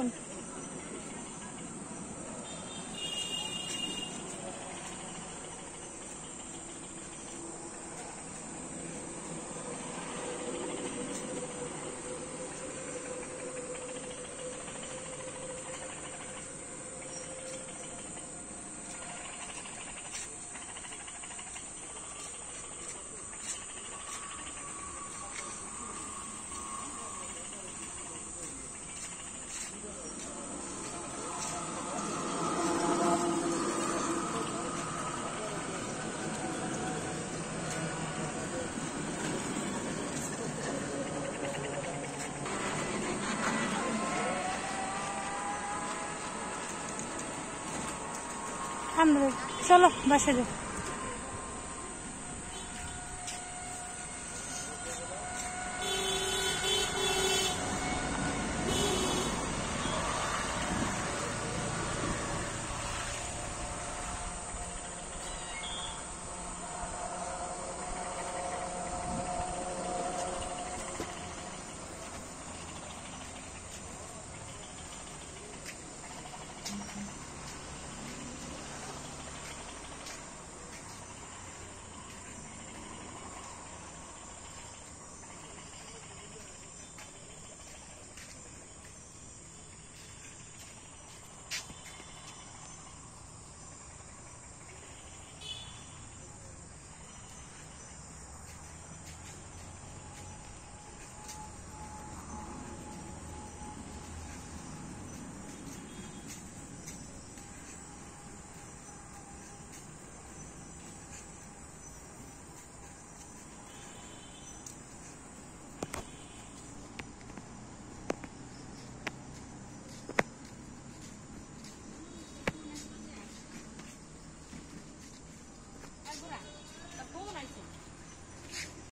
এখন Solo va a ser